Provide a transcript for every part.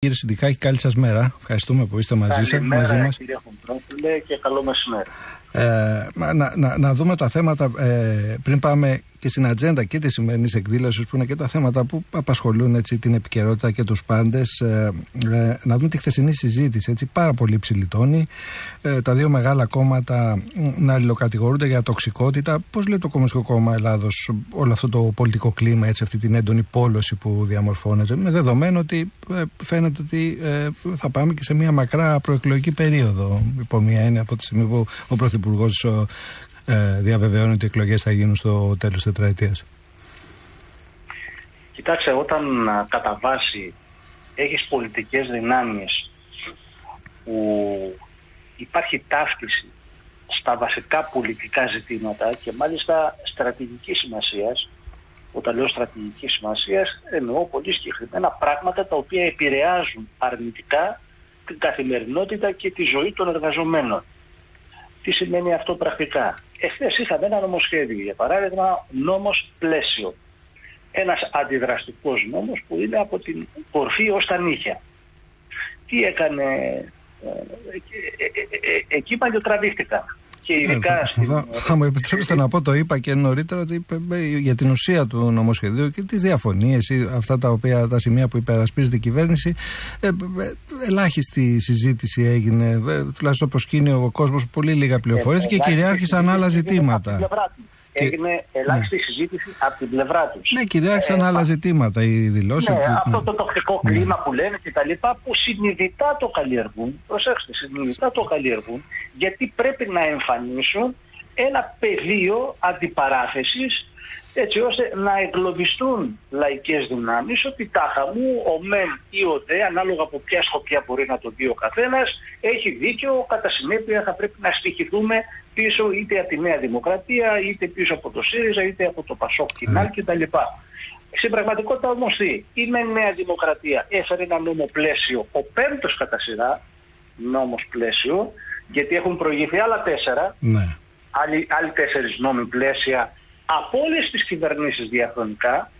Κύριε Συνδικάκη, καλή σας μέρα. Ευχαριστούμε που είστε μαζί, σας, μαζί μας. Κύριε Χοντρόπουλε και καλό μεσημέρι. Ε, να, να, να, δούμε τα θέματα ε, πριν πάμε και στην ατζέντα και της σημερινής εκδήλωσης που είναι και τα θέματα που απασχολούν έτσι, την επικαιρότητα και τους πάντες. Ε, ε, να δούμε τη χθεσινή συζήτηση. Έτσι, πάρα πολύ ψηλή Ε, τα δύο μεγάλα κόμματα να αλληλοκατηγορούνται για τοξικότητα. Πώς λέει το Κομμουνιστικό Κόμμα Ελλάδος όλο αυτό το πολιτικό κλίμα, έτσι, αυτή την έντονη πόλωση που διαμορφώνεται, με δεδομένο ότι ε, φαίνεται ότι ε, θα πάμε και σε μια μακρά προεκλογική περίοδο. Υπό μια έννοια από τη στιγμή που ο Πρωθυπουργός ε, διαβεβαιώνει ότι οι εκλογές θα γίνουν στο τέλος της τετραετίας. Κοιτάξτε, όταν κατά βάση έχεις πολιτικές δυνάμεις που υπάρχει ταύτιση στα βασικά πολιτικά ζητήματα και μάλιστα στρατηγικής σημασίας. Όταν λέω στρατηγικής σημασίας, εννοώ πολύ συγκεκριμένα πράγματα τα οποία επηρεάζουν αρνητικά την καθημερινότητα και τη ζωή των εργαζομένων. Τι σημαίνει αυτό πρακτικά. Εχθές είχαμε ένα νομοσχέδιο, για παράδειγμα νόμος πλαίσιο. Ένας αντιδραστικός νόμος που είναι από την κορφή ως τα νύχια. Τι έκανε, ε, ε, ε, εκεί παλιοτραβήχτηκαν και ε, ειδικά. θα, θα μου επιτρέψετε να πω, το είπα και νωρίτερα, ότι για την ουσία του νομοσχεδίου και τις διαφωνίες ή αυτά τα, οποία, τα σημεία που υπερασπίζεται η κυβέρνηση, ε, ελάχιστη συζήτηση έγινε. Ε, τουλάχιστον προσκύνει ο κόσμος πολύ λίγα πληροφορήθηκε και κυριάρχησαν άλλα ζητήματα. Έγινε ελάχιστη ναι. συζήτηση από την πλευρά τους. Ναι, κυριάρχησαν ε, άλλα ζητήματα οι δηλώσεις. Ναι, αυτό το τοξικό ναι. κλίμα που λένε και τα λοιπά που συνειδητά το καλλιεργούν. Προσέξτε, συνειδητά το καλλιεργούν γιατί πρέπει να εμφανίσουν ένα πεδίο αντιπαράθεσης έτσι ώστε να εγκλωβιστούν λαϊκές δυνάμεις ότι τάχα μου ο ΜΕΜ ή ο ΔΕ ανάλογα από ποια σκοπιά μπορεί να το δει ο καθένας έχει δίκιο, κατά συνέπεια θα πρέπει να στοιχηθούμε πίσω είτε από τη Νέα Δημοκρατία είτε πίσω από το ΣΥΡΙΖΑ είτε από το ΠΑΣΟΚ Κινάλ mm. κτλ. Στην πραγματικότητα όμως τι, η Νέα Δημοκρατία έφερε ένα νόμο πλαίσιο, ο πέμπτος κατά σειρά νόμος πλαίσιο, γιατί έχουν προηγηθεί άλλα τέσσερα, ναι. άλλοι, άλλοι τέσσερις νόμοι πλαίσια από όλες τις κυβερνήσεις διαχρονικά.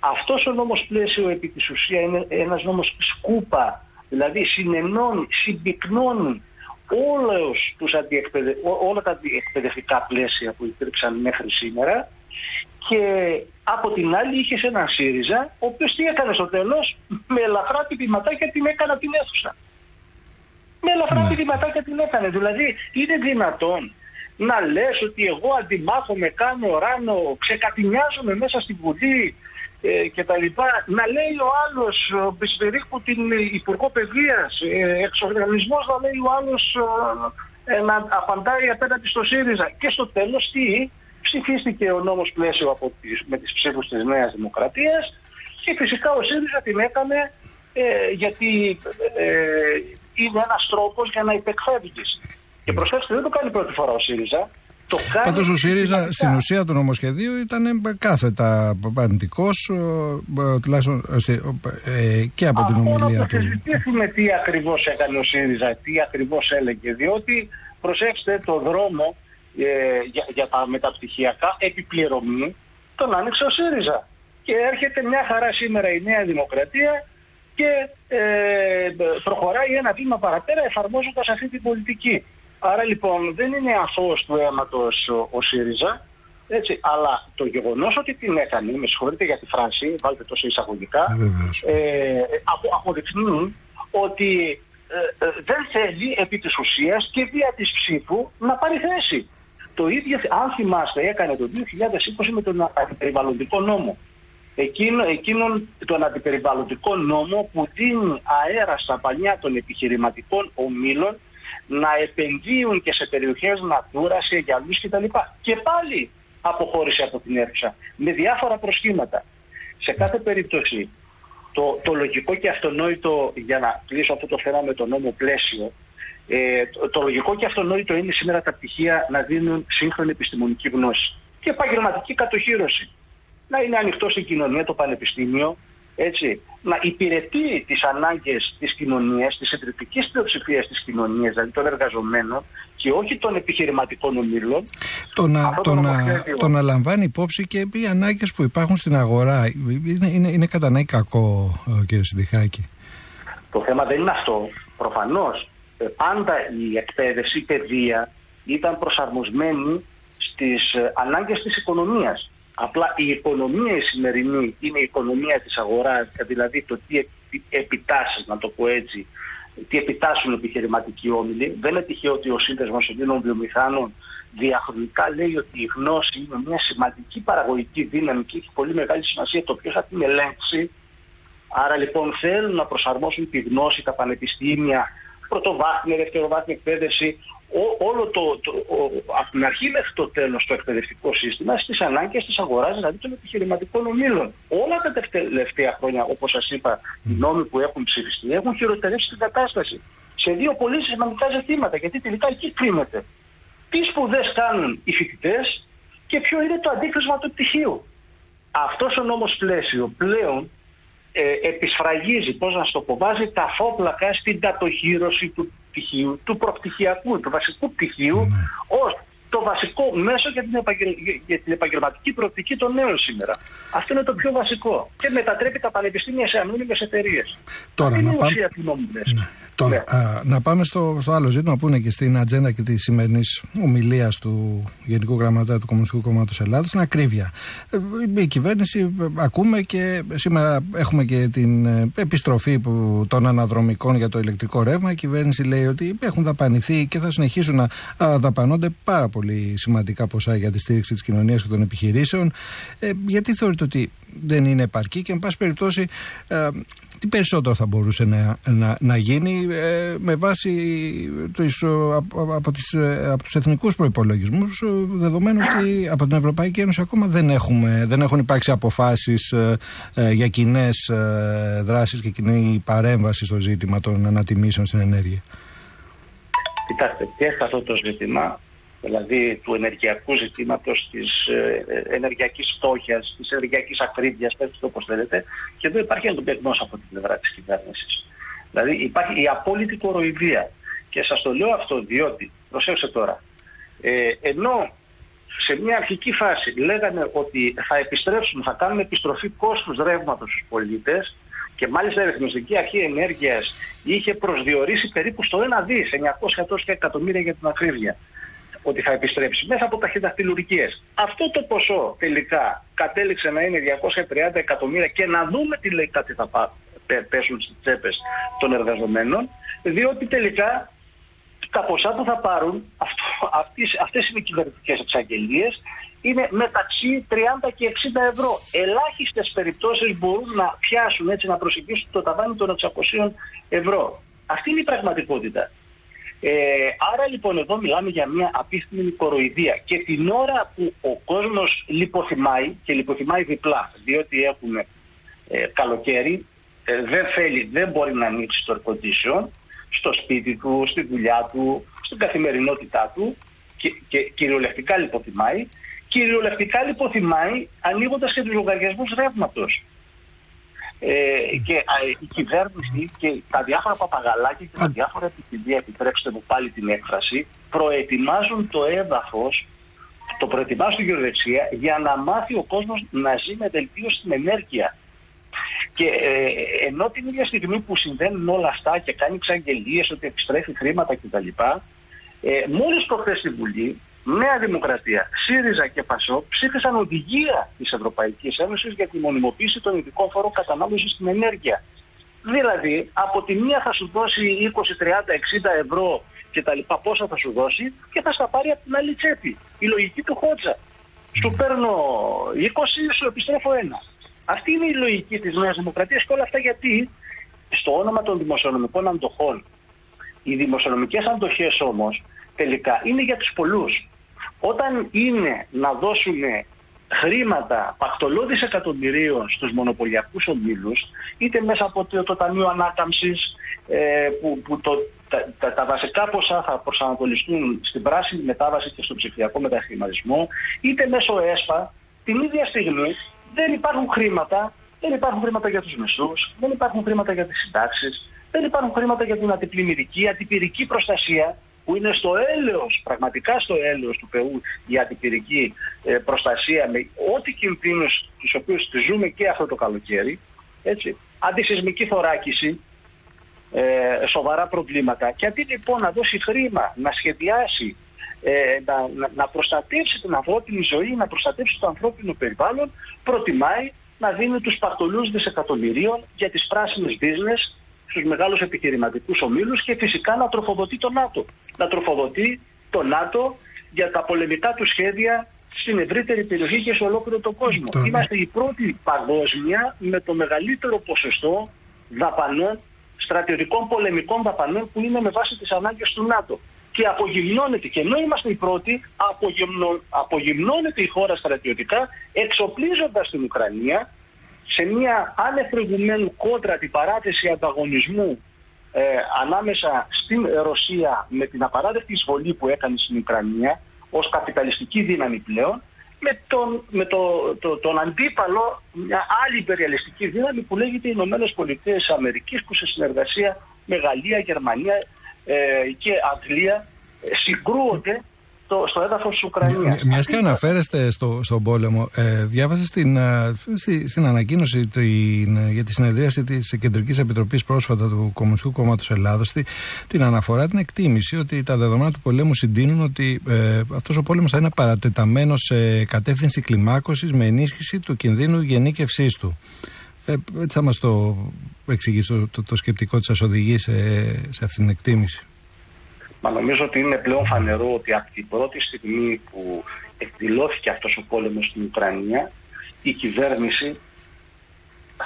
Αυτός ο νόμος πλαίσιο επί της ουσίας είναι ένας νόμος σκούπα, δηλαδή συνενώνει, συμπυκνώνει όλους τους αντιεκπαιδε... όλα τα αντιεκπαιδευτικά πλαίσια που υπήρξαν μέχρι σήμερα και από την άλλη είχε έναν ΣΥΡΙΖΑ ο οποίος τι έκανε στο τέλος, με ελαφρά τυπηματάκια την έκανα την αίθουσα. Με ελαφρά ναι. τυπηματάκια την έκανε. Δηλαδή είναι δυνατόν να λες ότι εγώ αντιμάχομαι, κάνω ράνο, ξεκατηνιάζομαι μέσα στην Βουλή ε, και τα λοιπά. Να λέει ο άλλος, ο την Υπουργό Παιδείας, ε, εξοργανισμός να λέει ο άλλος ε, να απαντάει απέναντι στο ΣΥΡΙΖΑ. Και στο τέλος τι, ψηφίστηκε ο νόμος πλαίσιο από τις, με τις ψήφους της Νέας Δημοκρατίας και φυσικά ο ΣΥΡΙΖΑ την έκανε ε, γιατί ε, είναι ένας τρόπος για να υπεκφεύγεις. Και προσέξτε, δεν το κάνει πρώτη φορά ο ΣΥΡΙΖΑ. Πάντως ο ΣΥΡΙΖΑ στην ουσία του νομοσχεδίου ήταν κάθετα αρνητικός, τουλάχιστον ε, και από την ομιλία του. συζητήσουμε τι ακριβώς έκανε ο ΣΥΡΙΖΑ, τι ακριβώς έλεγε. Διότι προσέξτε το δρόμο ε, για, για τα μεταπτυχιακά επιπληρωμή τον άνοιξε ο ΣΥΡΙΖΑ. Και έρχεται μια χαρά σήμερα η Νέα Δημοκρατία και ε, προχωράει ένα βήμα παραπέρα εφαρμόζοντας αυτή την πολιτική. Άρα λοιπόν δεν είναι αθώος του αίματος ο, ο ΣΥΡΙΖΑ, έτσι, αλλά το γεγονός ότι την έκανε, με συγχωρείτε για τη φράση, βάλτε το σε εισαγωγικά, ε, απο, αποδεικνύουν ότι ε, ε, δεν θέλει επί της ουσίας και δια της ψήφου να πάρει θέση. Το ίδιο, αν θυμάστε, έκανε το 2020 με τον αντιπεριβαλλοντικό νόμο. Εκείνο, εκείνον τον αντιπεριβαλλοντικό νόμο που δίνει αέρα στα πανιά των επιχειρηματικών ομίλων να επενδύουν και σε περιοχές Natura, σε γυαλούς κτλ. Και πάλι αποχώρησε από την αίθουσα με διάφορα προσχήματα. Σε κάθε περίπτωση το, το λογικό και αυτονόητο, για να κλείσω αυτό το θέμα με το νόμο πλαίσιο, ε, το, το, λογικό και αυτονόητο είναι σήμερα τα πτυχία να δίνουν σύγχρονη επιστημονική γνώση και επαγγελματική κατοχήρωση. Να είναι ανοιχτό στην κοινωνία το πανεπιστήμιο, έτσι, να υπηρετεί τις ανάγκες της κοινωνίας, της συντριπτικής πλειοψηφίας της κοινωνίας, δηλαδή των εργαζομένων και όχι των επιχειρηματικών ομίλων. Το να, το, να, το να λαμβάνει υπόψη και οι ανάγκες που υπάρχουν στην αγορά είναι, είναι, είναι κατά κακό, κύριε Συνδυχάκη. Το θέμα δεν είναι αυτό. Προφανώς ε, πάντα η εκπαίδευση, η παιδεία ήταν προσαρμοσμένη στις ε, ανάγκες της οικονομίας. Απλά η οικονομία η σημερινή είναι η οικονομία της αγοράς, δηλαδή το τι επιτάσσεις, να το πω έτσι, τι επιτάσσουν επιχειρηματικοί όμιλοι. Δεν είναι τυχαίο ότι ο σύνδεσμος Ελλήνων Βιομηχάνων διαχρονικά λέει ότι η γνώση είναι μια σημαντική παραγωγική δύναμη και έχει πολύ μεγάλη σημασία το ποιος θα την ελέγξει. Άρα λοιπόν θέλουν να προσαρμόσουν τη γνώση, τα πανεπιστήμια, πρωτοβάθμια, δευτεροβάθμια εκπαίδευση, όλο το, το, από την αρχή μέχρι το τέλος το εκπαιδευτικό σύστημα στις ανάγκες της αγοράς, δηλαδή των επιχειρηματικών ομίλων. Όλα τα τελευταία χρόνια, όπως σας είπα, οι νόμοι που έχουν ψηφιστεί έχουν χειροτερεύσει την κατάσταση σε δύο πολύ σημαντικά ζητήματα. Γιατί τελικά εκεί κρίνεται τι σπουδές κάνουν οι φοιτητές και ποιο είναι το αντίκρισμα του πτυχίου. Αυτός ο νόμος πλαίσιο πλέον ε, επισφραγίζει, πώς να στο πω, βάζει τα φόπλακα στην κατοχήρωση του πτυχίου, του προπτυχιακού, του βασικού πτυχίου, mm. Ως το βασικό μέσο για την, για την επαγγελματική προοπτική των νέων σήμερα. Αυτό είναι το πιο βασικό. Και μετατρέπει τα πανεπιστήμια σε ανώνυμες εταιρείες. Τώρα, Αυτή είναι η ουσία του νόμου ναι. Τώρα, ναι. α, να πάμε στο, στο άλλο ζήτημα που είναι και στην ατζέντα και τη σημερινής ομιλίας του Γενικού Γραμματέα του Κομμουνιστικού Κόμματος Ελλάδα, είναι ακρίβεια. Ε, η κυβέρνηση, ακούμε και σήμερα έχουμε και την ε, επιστροφή που, των αναδρομικών για το ηλεκτρικό ρεύμα. Η κυβέρνηση λέει ότι έχουν δαπανηθεί και θα συνεχίσουν να δαπανώνται πάρα πολύ σημαντικά ποσά για τη στήριξη της κοινωνίας και των επιχειρήσεων. Ε, γιατί θεωρείτε ότι δεν είναι επαρκή και, εν πάση περιπτώσει, ε, τι περισσότερο θα μπορούσε να, να, να γίνει ε, με βάση τους, από, από, τις, ε, από τους εθνικούς προϋπολογισμούς δεδομένου ότι από την Ευρωπαϊκή Ένωση ακόμα δεν, έχουμε, δεν έχουν υπάρξει αποφάσεις για κοινές δράσεις και κοινή παρέμβαση στο ζήτημα των ανατιμήσεων στην ενέργεια. Κοιτάξτε, και αυτό το ζήτημα δηλαδή του ενεργειακού ζητήματος, της ε, ενεργειακής φτώχειας, της ενεργειακής ακρίβειας, πέστε το όπως θέλετε, και εδώ υπάρχει εντοπιασμός από την πλευρά της κυβέρνησης. Δηλαδή υπάρχει η απόλυτη κοροϊδία. Και σας το λέω αυτό διότι, προσέξτε τώρα, ε, ενώ σε μια αρχική φάση λέγανε ότι θα επιστρέψουν, θα κάνουν επιστροφή κόστους ρεύματος στους πολίτες και μάλιστα η Ρυθμιστική Αρχή Ενέργειας είχε προσδιορίσει περίπου στο 1 δις, 900 εκατομμύρια για την ακρίβεια ότι θα επιστρέψει μέσα από ταχυδακτηλουργίες. Αυτό το ποσό τελικά κατέληξε να είναι 230 εκατομμύρια και να δούμε τι λέει κάτι θα πέσουν στις τσέπες των εργαζομένων, διότι τελικά τα ποσά που θα πάρουν, αυτό, αυτές, αυτές είναι οι κυβερνητικές εξαγγελίες, είναι μεταξύ 30 και 60 ευρώ. Ελάχιστες περιπτώσεις μπορούν να πιάσουν έτσι να προσεγγίσουν το ταβάνι των 600 ευρώ. Αυτή είναι η πραγματικότητα. Ε, άρα λοιπόν εδώ μιλάμε για μια απίστημη κοροϊδία και την ώρα που ο κόσμος λιποθυμάει και λιποθυμάει διπλά διότι έχουμε ε, καλοκαίρι ε, δεν θέλει, δεν μπορεί να ανοίξει το air στο σπίτι του, στη δουλειά του, στην καθημερινότητά του και, και κυριολεκτικά λιποθυμάει κυριολεκτικά λιποθυμάει ανοίγοντας και τους λογαριασμούς ρεύματος. Ε, και η κυβέρνηση και τα διάφορα παπαγαλάκια και τα διάφορα επιτυχία, επιτρέψτε μου πάλι την έκφραση, προετοιμάζουν το έδαφος, το προετοιμάζουν τη γεωδεξία για να μάθει ο κόσμος να ζει με βελτίωση στην ενέργεια. Και ε, ενώ την ίδια στιγμή που συμβαίνουν όλα αυτά και κάνει εξαγγελίες ότι επιστρέφει χρήματα κτλ. Ε, μόλις προχθές στη Βουλή Νέα Δημοκρατία, ΣΥΡΙΖΑ και ΠΑΣΟ ψήφισαν οδηγία της Ευρωπαϊκής Ένωσης για τη μονιμοποίηση των ειδικών φόρων κατανάλωσης στην ενέργεια. Δηλαδή, από τη μία θα σου δώσει 20, 30, 60 ευρώ και τα λοιπά πόσα θα σου δώσει και θα στα πάρει από την άλλη τσέπη. Η λογική του Χότσα. Σου παίρνω 20, σου επιστρέφω ένα. Αυτή είναι η λογική της Νέας Δημοκρατίας και όλα αυτά γιατί; Στο όνομα των δημοσιονομικών αντοχών. Οι δημοσιονομικές αντοχές όμως τελικά είναι για τους πολλούς. Όταν είναι να δώσουν χρήματα πακτολώδης εκατομμυρίων στους μονοπωλιακούς ομίλους, είτε μέσα από το, το Ταμείο Ανάκαμψης, ε, που, που το, τα, τα, βασικά ποσά θα προσανατολιστούν στην πράσινη μετάβαση και στον ψηφιακό μεταχρηματισμό, είτε μέσω ΕΣΠΑ, την ίδια στιγμή δεν υπάρχουν χρήματα, δεν υπάρχουν χρήματα για τους μισθούς, δεν υπάρχουν χρήματα για τις συντάξεις, δεν υπάρχουν χρήματα για την αντιπλημμυρική, αντιπυρική προστασία, που είναι στο έλεος, πραγματικά στο έλεος του Θεού η αντιπυρική ε, προστασία με ό,τι κινδύνους τους οποίους τη ζούμε και αυτό το καλοκαίρι, έτσι, αντισυσμική θωράκιση, ε, σοβαρά προβλήματα. Και αντί λοιπόν να δώσει χρήμα, να σχεδιάσει, ε, να, να προστατεύσει την ανθρώπινη ζωή, να προστατεύσει το ανθρώπινο περιβάλλον, προτιμάει να δίνει τους παρτολούς δισεκατομμυρίων για τις πράσινες business στους μεγάλους επιχειρηματικούς ομίλους και φυσικά να τροφοδοτεί το ΝΑΤΟ. Να τροφοδοτεί το ΝΑΤΟ για τα πολεμικά του σχέδια στην ευρύτερη περιοχή και σε ολόκληρο τον κόσμο. Είμαστε η πρώτη παγκόσμια με το μεγαλύτερο ποσοστό δαπανών, στρατιωτικών πολεμικών δαπανών που είναι με βάση τις ανάγκες του ΝΑΤΟ. Και απογυμνώνεται, και ενώ είμαστε οι πρώτοι, απογυμνώ, απογυμνώνεται η χώρα στρατιωτικά, εξοπλίζοντας την Ουκρανία σε μια άνευ κόντρα την παράθεση ανταγωνισμού ε, ανάμεσα στην Ρωσία με την απαράδεκτη εισβολή που έκανε στην Ουκρανία ως καπιταλιστική δύναμη πλέον με τον, με το, το, τον αντίπαλο μια άλλη υπεριαλιστική δύναμη που λέγεται οι Ηνωμένες Πολιτείες Αμερικής που σε συνεργασία με Γαλλία, Γερμανία ε, και Αγγλία ε, συγκρούονται στο, στο έδαφος της Ουκρανίας. Μια και αναφέρεστε στο, στον πόλεμο, ε, διάβασα στην, ε, στη, στην ανακοίνωση την, για τη συνεδρίαση της Κεντρικής Επιτροπής πρόσφατα του Κομμουνιστικού Κόμματος Ελλάδος την αναφορά, την εκτίμηση ότι τα δεδομένα του πολέμου συντείνουν ότι ε, αυτός ο πόλεμος θα είναι παρατεταμένος σε κατεύθυνση κλιμάκωσης με ενίσχυση του κινδύνου γενίκευσής του. Ε, έτσι θα μας το εξηγήσει το, το, το σκεπτικό τη σας οδηγεί σε, σε αυτή την εκτίμηση. Μα νομίζω ότι είναι πλέον φανερό ότι από την πρώτη στιγμή που εκδηλώθηκε αυτός ο πόλεμος στην Ουκρανία η κυβέρνηση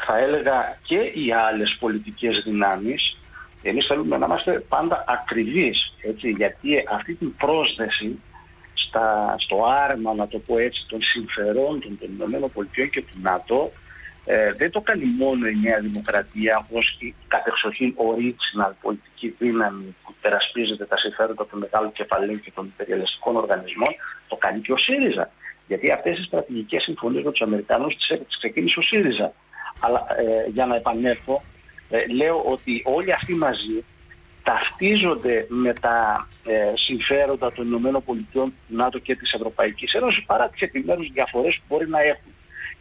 θα έλεγα και οι άλλες πολιτικές δυνάμεις εμείς θέλουμε να είμαστε πάντα ακριβείς έτσι, γιατί αυτή την πρόσδεση στα, στο άρμα να το πω έτσι των συμφερόντων των ΗΠΑ και του ΝΑΤΟ ε, δεν το κάνει μόνο η Νέα Δημοκρατία ως η κατεξοχήν original πολιτική δύναμη που περασπίζεται τα συμφέροντα των μεγάλων κεφαλαίων και των υπεριαλιστικών οργανισμών, το κάνει και ο ΣΥΡΙΖΑ. Γιατί αυτές οι στρατηγικές συμφωνίες με τους Αμερικανούς τις ξεκίνησε ο ΣΥΡΙΖΑ. Αλλά ε, για να επανέλθω, ε, λέω ότι όλοι αυτοί μαζί ταυτίζονται με τα ε, συμφέροντα των ΗΠΑ, του ΝΑΤΟ και της Ευρωπαϊκής Ένωσης παρά τις επιμέρους διαφορές που μπορεί να έχουν.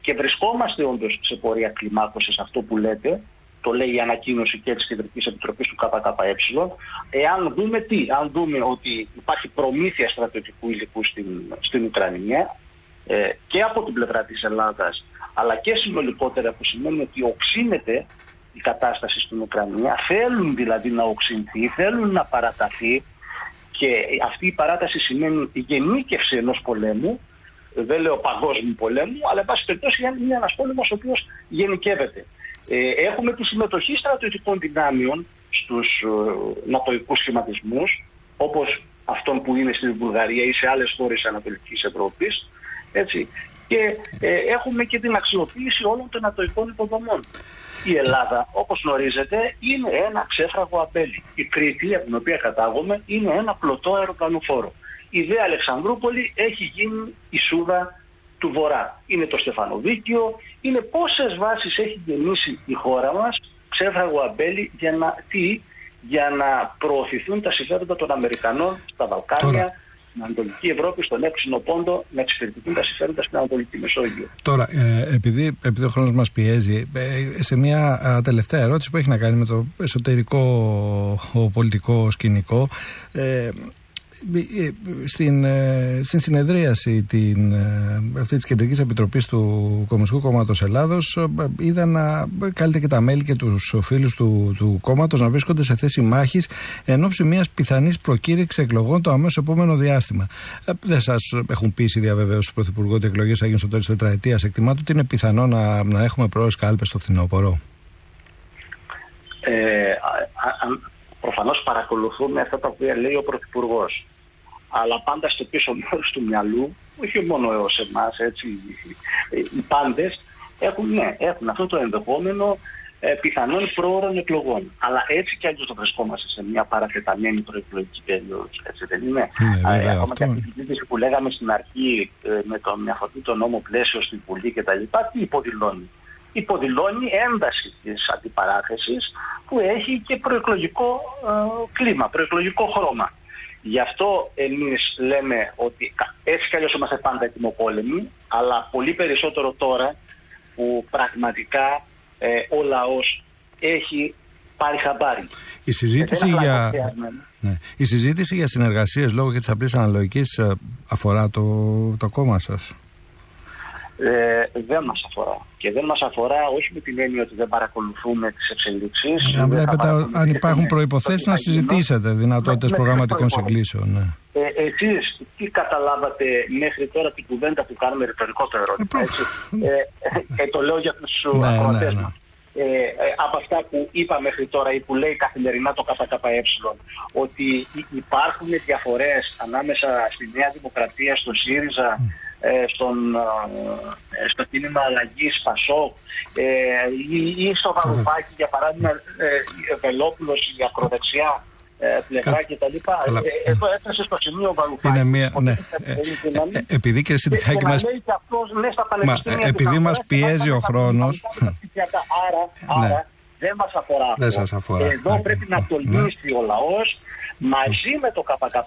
Και βρισκόμαστε όντως σε πορεία κλιμάκωσης αυτό που λέτε, το λέει η ανακοίνωση και της Κεντρικής Επιτροπής του ΚΚΕ. Εάν δούμε τι, αν δούμε ότι υπάρχει προμήθεια στρατιωτικού υλικού στην, στην Ουκρανία ε, και από την πλευρά της Ελλάδας, αλλά και συνολικότερα που σημαίνει ότι οξύνεται η κατάσταση στην Ουκρανία, θέλουν δηλαδή να οξυνθεί, θέλουν να παραταθεί και αυτή η παράταση σημαίνει η γενίκευση ενός πολέμου δεν λέω παγκόσμιου πολέμου, αλλά εν πάση περιπτώσει είναι ένας πόλεμος ο οποίος γενικεύεται. Ε, έχουμε τη συμμετοχή στρατιωτικών δυνάμεων στους ε, νατοικού σχηματισμούς, όπως αυτόν που είναι στην Βουλγαρία ή σε άλλες χώρες Ανατολικής Ευρώπης. Και ε, έχουμε και την αξιοποίηση όλων των νατοικών υποδομών. Η Ελλάδα, όπως γνωρίζετε, είναι ένα ξέφραγο απέλη. Η Κρήτη, από την οποία κατάγομαι, είναι ένα πλωτό αεροπλανοφόρο η ΔΕ Αλεξανδρούπολη έχει γίνει η σούδα του Βορρά. Είναι το Στεφανοδίκιο, είναι πόσες βάσεις έχει γεννήσει η χώρα μας, ξέφραγο αμπέλι, για να, τι, για να προωθηθούν τα συμφέροντα των Αμερικανών στα Βαλκάνια, στην Ανατολική Ευρώπη, στον έξινο πόντο, να εξυπηρετηθούν τα συμφέροντα στην Ανατολική Μεσόγειο. Τώρα, ε, επειδή, επειδή ο χρόνος μας πιέζει, ε, σε μια τελευταία ερώτηση που έχει να κάνει με το εσωτερικό ο πολιτικό σκηνικό, ε, ε, στην, ε, στην συνεδρίαση την, ε, αυτή της Κεντρικής Επιτροπής του Κομμουνιστικού Κόμματος Ελλάδος είδα να καλείτε και τα μέλη και τους φίλους του, του κόμματος να βρίσκονται σε θέση μάχης εν ώψη μιας πιθανής προκήρυξης εκλογών το αμέσως επόμενο διάστημα. Δεν σας έχουν πείσει διαβεβαίως του Πρωθυπουργού ότι οι εκλογές θα γίνουν στο τέλος τετραετίας. Εκτιμάται ότι είναι πιθανό να, να έχουμε πρόορες κάλπες στο φθινόπωρο. Ε, Προφανώς παρακολουθούμε αυτά τα οποία λέει ο Πρωθυπουργός. Αλλά πάντα στο πίσω μέρος του μυαλού, όχι μόνο έω εμάς, έτσι, οι πάντες έχουν, ναι, έχουν αυτό το ενδεχόμενο ε, πιθανών πρόωρων εκλογών. Αλλά έτσι κι αλλιώς το βρισκόμαστε σε μια παρατεταμένη προεκλογική περίοδος. Έτσι δεν είναι; Ναι, ε, ακόμα και αυτή τη συζήτηση που λέγαμε στην αρχή ε, με, το, με αυτό το νόμο πλαίσιο στην Βουλή κτλ. Τι υποδηλώνει; Υποδηλώνει ένταση της αντιπαράθεσης που έχει και προεκλογικό ε, κλίμα, προεκλογικό χρώμα. Γι' αυτό εμείς λέμε ότι έτσι κι αλλιώς είμαστε πάντα ετοιμοπόλεμοι, αλλά πολύ περισσότερο τώρα που πραγματικά ε, ο λαός έχει πάρει χαμπάρι. Η συζήτηση, για... Ναι. Η συζήτηση για συνεργασίες λόγω και της απλής αναλογικής ε, αφορά το, το κόμμα σας. Ε, δεν μας αφορά. Και δεν μας αφορά όχι με την έννοια ότι δεν παρακολουθούμε τις εξελίξεις. Να βλέπετε αν υπάρχουν προϋποθέσεις να συζητήσετε δυνατότητες προγραμματικών συγκλήσεων. Ναι. Ε, εσείς τι καταλάβατε μέχρι τώρα την κουβέντα που κάνουμε ρητορικό το ερώτημα. Ε, ε, ε, το λέω για τους ναι, ακροατές ναι, ναι. Ε, ε, από αυτά που είπα μέχρι τώρα ή που λέει καθημερινά το ΚΚΕ ότι υπάρχουν διαφορές ανάμεσα στη Νέα Δημοκρατία, στο ΣΥΡΙΖΑ, ε, στον, ε, στο κίνημα αλλαγής Πασό ή, ή στο Βαρουφάκι, για παράδειγμα, ε, Βελόπουλος, η ακροδεξιά πλευρά κτλ. Εδώ έφτασε στο σημείο Βαρουφάκης. Είναι μία, ναι. επειδή και Συντικάκη μας... επειδή μας πιέζει ο χρόνος... Άρα, άρα δεν μας αφορά δεν σας αφορά. Εδώ πρέπει να τολμήσει ο λαός μαζί με το ΚΚΕ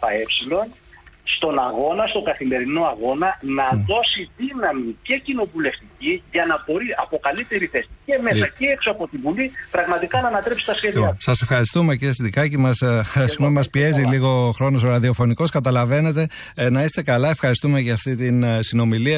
στον αγώνα, στον καθημερινό αγώνα, να δώσει δύναμη και κοινοβουλευτική για να μπορεί από καλύτερη θέση και μέσα και έξω από την Βουλή πραγματικά να ανατρέψει τα σχέδια. Σας ευχαριστούμε κύριε Συνδικάκη. Μας ε, μας πιέζει λίγο ο χρόνος ο ραδιοφωνικός. Καταλαβαίνετε. Ε, να είστε καλά. Ευχαριστούμε για αυτή την ε, συνομιλία.